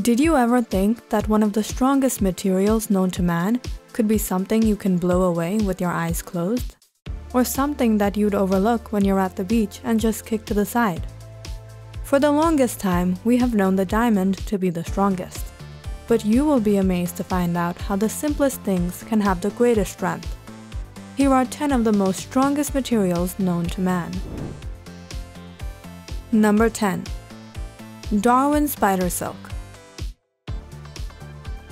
Did you ever think that one of the strongest materials known to man could be something you can blow away with your eyes closed? Or something that you'd overlook when you're at the beach and just kick to the side? For the longest time, we have known the diamond to be the strongest. But you will be amazed to find out how the simplest things can have the greatest strength. Here are 10 of the most strongest materials known to man. Number 10. Darwin Spider Silk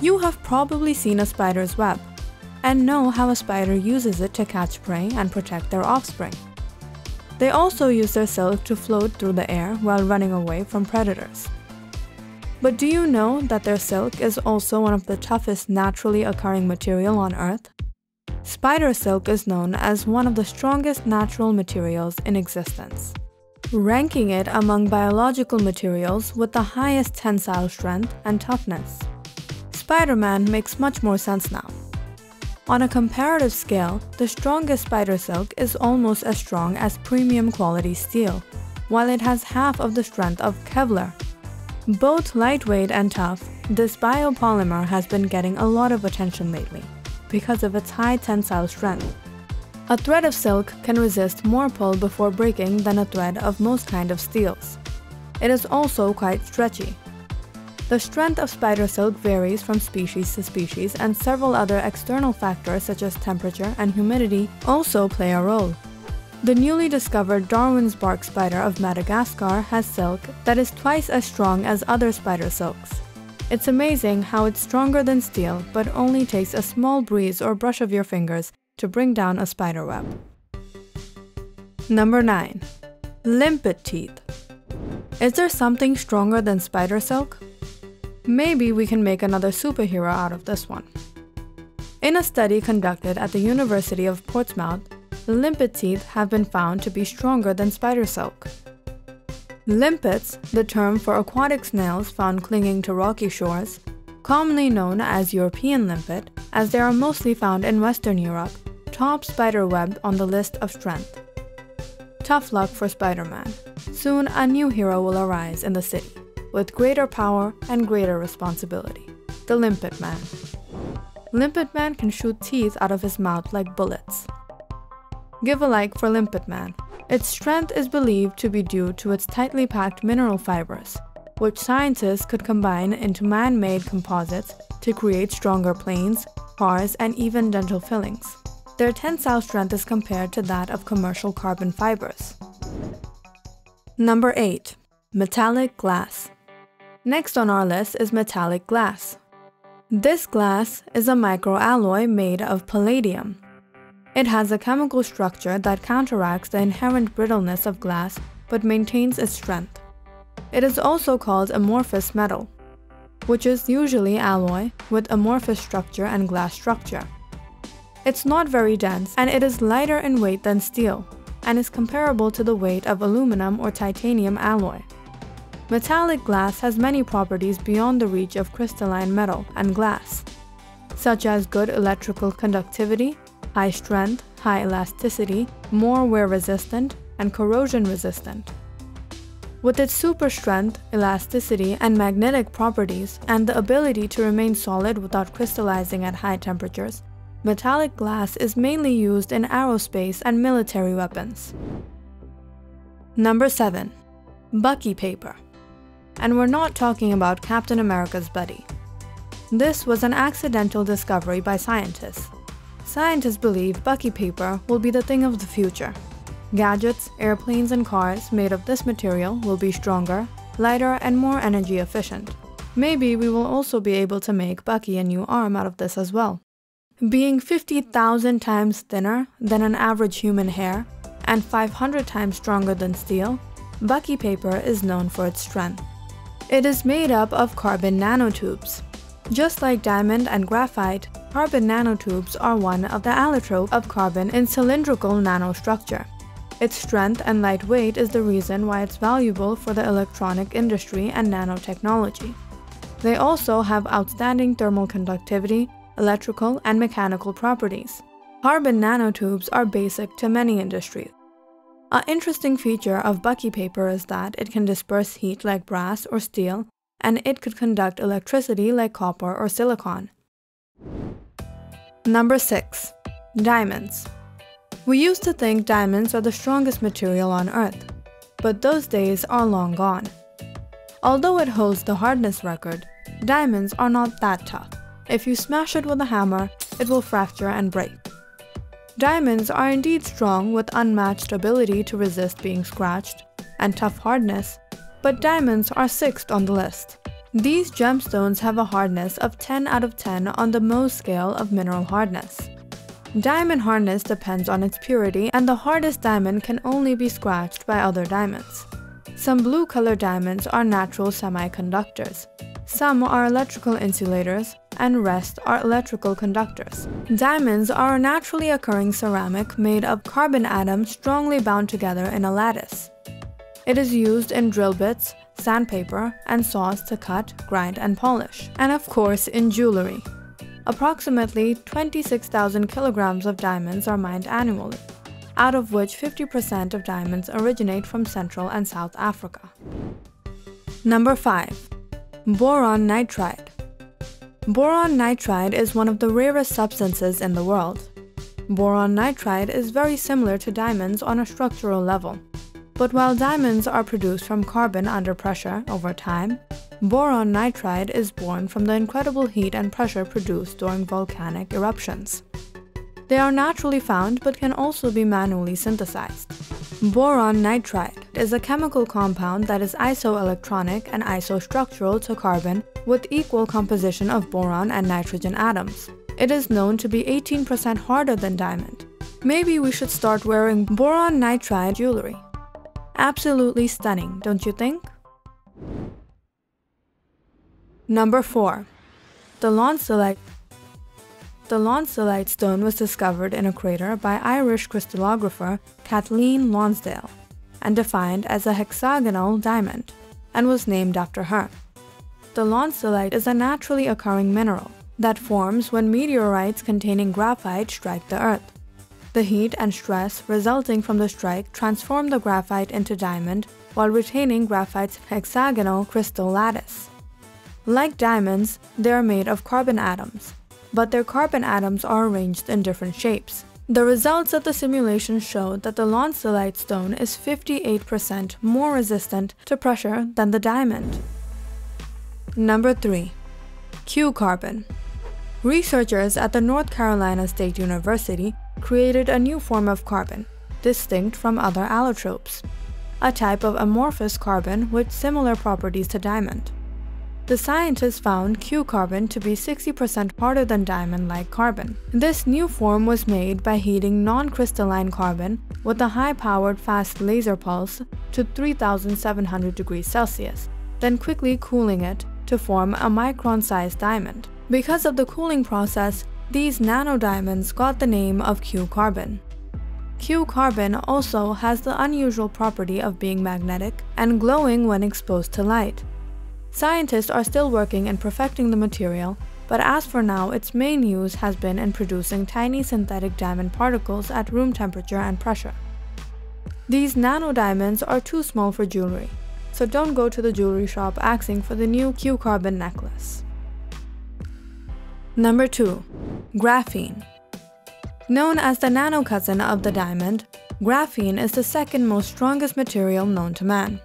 you have probably seen a spider's web and know how a spider uses it to catch prey and protect their offspring. They also use their silk to float through the air while running away from predators. But do you know that their silk is also one of the toughest naturally occurring material on Earth? Spider silk is known as one of the strongest natural materials in existence, ranking it among biological materials with the highest tensile strength and toughness. Spider-Man makes much more sense now. On a comparative scale, the strongest spider silk is almost as strong as premium quality steel, while it has half of the strength of Kevlar. Both lightweight and tough, this biopolymer has been getting a lot of attention lately because of its high tensile strength. A thread of silk can resist more pull before breaking than a thread of most kind of steels. It is also quite stretchy, the strength of spider silk varies from species to species and several other external factors such as temperature and humidity also play a role. The newly discovered Darwin's bark spider of Madagascar has silk that is twice as strong as other spider silks. It's amazing how it's stronger than steel but only takes a small breeze or brush of your fingers to bring down a spider web. Number 9. Limpet Teeth Is there something stronger than spider silk? Maybe we can make another superhero out of this one. In a study conducted at the University of Portsmouth, limpet teeth have been found to be stronger than spider silk. Limpets, the term for aquatic snails found clinging to rocky shores, commonly known as European limpet, as they are mostly found in Western Europe, top spider web on the list of strength. Tough luck for Spider-Man. Soon a new hero will arise in the city with greater power and greater responsibility. The Limpet Man. Limpet Man can shoot teeth out of his mouth like bullets. Give a like for Limpet Man. Its strength is believed to be due to its tightly packed mineral fibers, which scientists could combine into man-made composites to create stronger planes, cars, and even dental fillings. Their tensile strength is compared to that of commercial carbon fibers. Number 8. Metallic Glass Next on our list is metallic glass. This glass is a microalloy made of palladium. It has a chemical structure that counteracts the inherent brittleness of glass but maintains its strength. It is also called amorphous metal, which is usually alloy with amorphous structure and glass structure. It's not very dense and it is lighter in weight than steel and is comparable to the weight of aluminum or titanium alloy. Metallic glass has many properties beyond the reach of crystalline metal and glass, such as good electrical conductivity, high strength, high elasticity, more wear resistant, and corrosion resistant. With its super strength, elasticity, and magnetic properties, and the ability to remain solid without crystallizing at high temperatures, metallic glass is mainly used in aerospace and military weapons. Number 7. Bucky paper and we're not talking about Captain America's buddy. This was an accidental discovery by scientists. Scientists believe Bucky paper will be the thing of the future. Gadgets, airplanes, and cars made of this material will be stronger, lighter, and more energy efficient. Maybe we will also be able to make Bucky a new arm out of this as well. Being 50,000 times thinner than an average human hair and 500 times stronger than steel, Bucky paper is known for its strength. It is made up of carbon nanotubes. Just like diamond and graphite, carbon nanotubes are one of the allotrope of carbon in cylindrical nanostructure. Its strength and lightweight is the reason why it's valuable for the electronic industry and nanotechnology. They also have outstanding thermal conductivity, electrical, and mechanical properties. Carbon nanotubes are basic to many industries, an interesting feature of Bucky paper is that it can disperse heat like brass or steel and it could conduct electricity like copper or silicon. Number 6. Diamonds. We used to think diamonds are the strongest material on Earth, but those days are long gone. Although it holds the hardness record, diamonds are not that tough. If you smash it with a hammer, it will fracture and break. Diamonds are indeed strong with unmatched ability to resist being scratched and tough hardness, but diamonds are sixth on the list. These gemstones have a hardness of 10 out of 10 on the Mohs scale of mineral hardness. Diamond hardness depends on its purity and the hardest diamond can only be scratched by other diamonds. Some blue colored diamonds are natural semiconductors. Some are electrical insulators and rest are electrical conductors. Diamonds are a naturally occurring ceramic made of carbon atoms strongly bound together in a lattice. It is used in drill bits, sandpaper, and saws to cut, grind, and polish, and of course in jewelry. Approximately 26,000 kilograms of diamonds are mined annually, out of which 50% of diamonds originate from Central and South Africa. Number 5. Boron nitride. Boron nitride is one of the rarest substances in the world. Boron nitride is very similar to diamonds on a structural level. But while diamonds are produced from carbon under pressure over time, boron nitride is born from the incredible heat and pressure produced during volcanic eruptions. They are naturally found but can also be manually synthesized. Boron nitride is a chemical compound that is isoelectronic and isostructural to carbon with equal composition of boron and nitrogen atoms. It is known to be 18% harder than diamond. Maybe we should start wearing boron nitride jewelry. Absolutely stunning, don't you think? Number 4. The Lonsdaleite The Lonsdaleite stone was discovered in a crater by Irish crystallographer Kathleen Lonsdale and defined as a hexagonal diamond and was named after her. The Lonsdaleite is a naturally occurring mineral that forms when meteorites containing graphite strike the Earth. The heat and stress resulting from the strike transform the graphite into diamond while retaining graphite's hexagonal crystal lattice. Like diamonds, they are made of carbon atoms, but their carbon atoms are arranged in different shapes. The results of the simulation showed that the Lonsdaleite stone is 58% more resistant to pressure than the diamond. Number 3. Q-carbon. Researchers at the North Carolina State University created a new form of carbon, distinct from other allotropes, a type of amorphous carbon with similar properties to diamond. The scientists found Q-carbon to be 60% harder than diamond-like carbon. This new form was made by heating non-crystalline carbon with a high-powered fast laser pulse to 3700 degrees Celsius, then quickly cooling it to form a micron-sized diamond. Because of the cooling process, these nanodiamonds got the name of Q-carbon. Q-carbon also has the unusual property of being magnetic and glowing when exposed to light. Scientists are still working in perfecting the material, but as for now, its main use has been in producing tiny synthetic diamond particles at room temperature and pressure. These nanodiamonds are too small for jewelry, so don't go to the jewelry shop asking for the new Q-carbon necklace. Number 2. Graphene. Known as the nano cousin of the diamond, graphene is the second most strongest material known to man.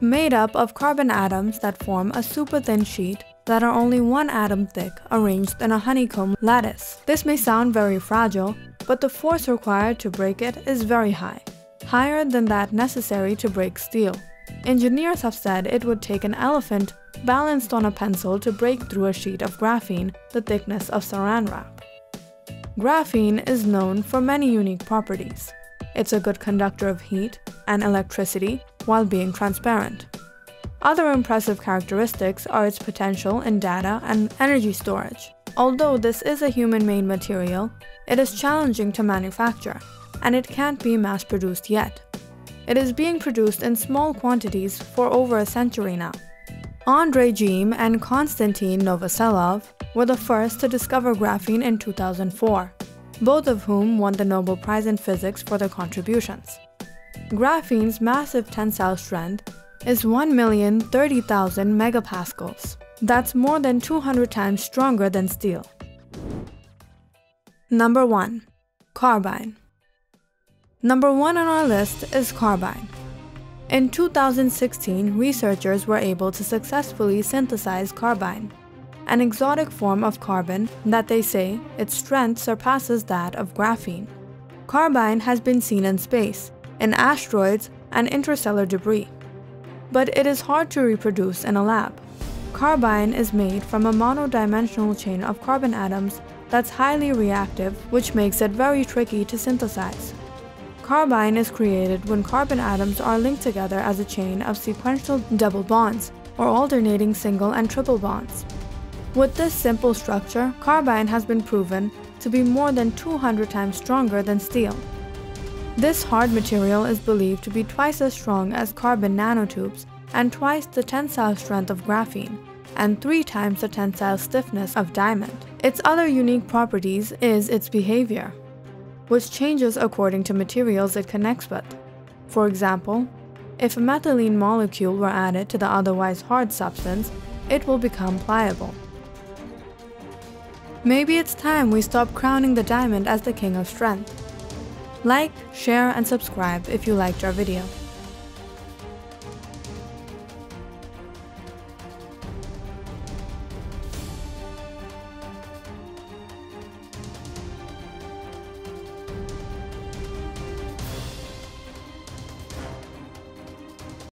Made up of carbon atoms that form a super thin sheet that are only one atom thick arranged in a honeycomb lattice. This may sound very fragile, but the force required to break it is very high, higher than that necessary to break steel. Engineers have said it would take an elephant balanced on a pencil to break through a sheet of graphene the thickness of saran wrap. Graphene is known for many unique properties. It's a good conductor of heat and electricity while being transparent. Other impressive characteristics are its potential in data and energy storage. Although this is a human-made material, it is challenging to manufacture, and it can't be mass-produced yet. It is being produced in small quantities for over a century now. Andrei Geim and Konstantin Novoselov were the first to discover graphene in 2004, both of whom won the Nobel Prize in Physics for their contributions. Graphene's massive tensile strength is 1,030,000 megapascals. That's more than 200 times stronger than steel. Number 1. Carbyne. Number 1 on our list is carbyne. In 2016, researchers were able to successfully synthesize carbyne, an exotic form of carbon that they say its strength surpasses that of graphene. Carbyne has been seen in space, in asteroids and interstellar debris. But it is hard to reproduce in a lab. Carbyne is made from a monodimensional chain of carbon atoms that's highly reactive, which makes it very tricky to synthesize. Carbyne is created when carbon atoms are linked together as a chain of sequential double bonds, or alternating single and triple bonds. With this simple structure, carbyne has been proven to be more than 200 times stronger than steel. This hard material is believed to be twice as strong as carbon nanotubes and twice the tensile strength of graphene, and three times the tensile stiffness of diamond. Its other unique properties is its behavior which changes according to materials it connects with. For example, if a methylene molecule were added to the otherwise hard substance, it will become pliable. Maybe it's time we stop crowning the diamond as the king of strength. Like, share, and subscribe if you liked our video.